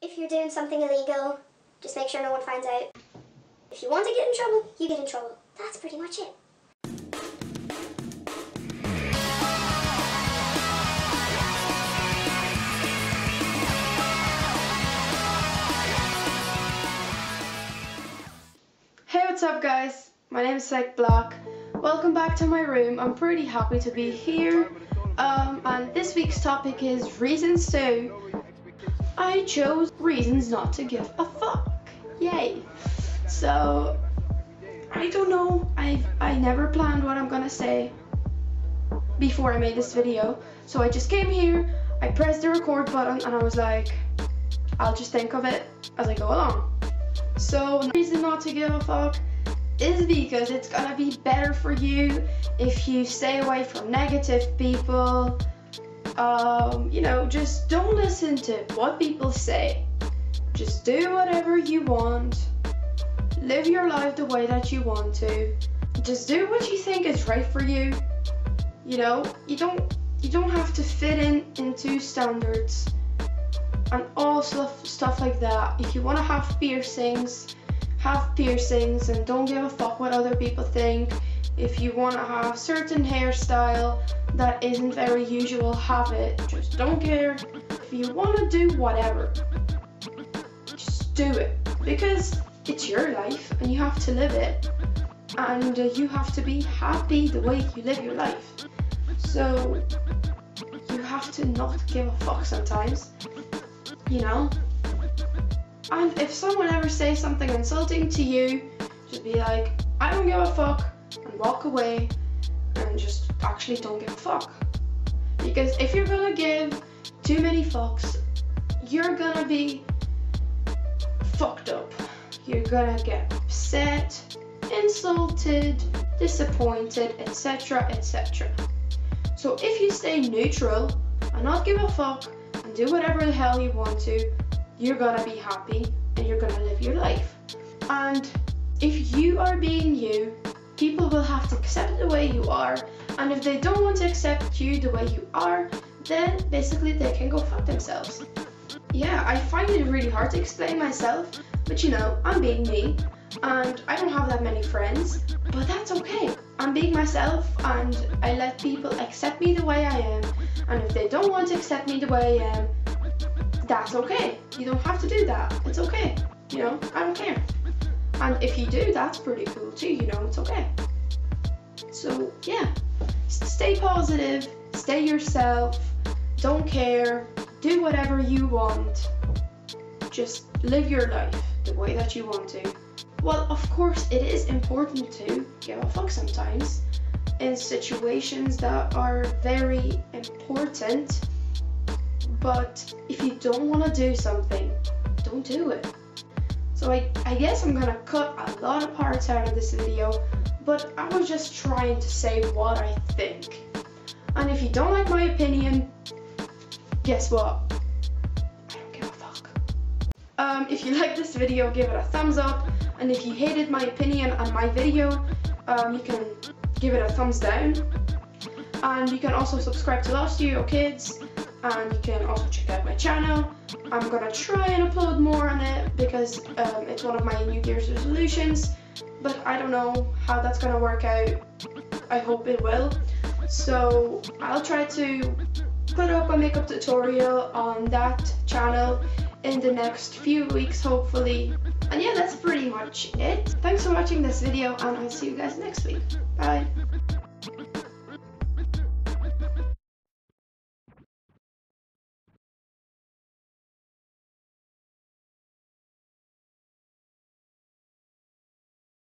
if you're doing something illegal, just make sure no one finds out. If you want to get in trouble, you get in trouble. That's pretty much it. Hey, what's up, guys? My name is Vik Black. Welcome back to my room. I'm pretty happy to be here. Um, and this week's topic is reasons to. I chose reasons not to give a fuck. Yay! So, I don't know. I I never planned what I'm gonna say before I made this video. So I just came here. I pressed the record button, and I was like, I'll just think of it as I go along. So the reason not to give a fuck is because it's gonna be better for you if you stay away from negative people. Um, you know, just don't listen to what people say. Just do whatever you want. Live your life the way that you want to. Just do what you think is right for you. You know, you don't you don't have to fit in into standards and all stuff stuff like that. If you want to have piercings, have piercings and don't give a fuck what other people think. If you want to have certain hairstyle that isn't very usual, have it. Just don't care. If you want to do whatever, just do it because it's your life and you have to live it, and uh, you have to be happy the way you live your life. So you have to not give a fuck sometimes you know? And if someone ever says something insulting to you, just be like, I don't give a fuck, and walk away, and just actually don't give a fuck. Because if you're gonna give too many fucks, you're gonna be fucked up. You're gonna get upset, insulted, disappointed, etc. etc. So if you stay neutral and not give a fuck, and do whatever the hell you want to, you're gonna be happy and you're gonna live your life. And if you are being you, people will have to accept the way you are. And if they don't want to accept you the way you are, then basically they can go fuck themselves. Yeah, I find it really hard to explain myself, but you know, I'm being me and I don't have that many friends, but that's okay. I'm being myself and I let people accept me the way I am. And if they don't want to accept me the way I am, that's okay. You don't have to do that. It's okay. You know, I don't care. And if you do, that's pretty cool too. You know, it's okay. So, yeah, stay positive, stay yourself, don't care, do whatever you want. Just live your life the way that you want to. Well, of course, it is important to give a fuck sometimes in situations that are very important. But if you don't want to do something, don't do it. So I, I guess I'm gonna cut a lot of parts out of this video, but I was just trying to say what I think. And if you don't like my opinion, guess what? I don't give a fuck. Um, if you like this video, give it a thumbs up. And if you hated my opinion on my video, um, you can give it a thumbs down. And you can also subscribe to Lost Stereo Kids. And you can also check out my channel. I'm gonna try and upload more on it because um, it's one of my New Year's resolutions. But I don't know how that's gonna work out. I hope it will. So I'll try to put up a makeup tutorial on that channel in the next few weeks hopefully and yeah that's pretty much it thanks for watching this video and i'll see you guys next week bye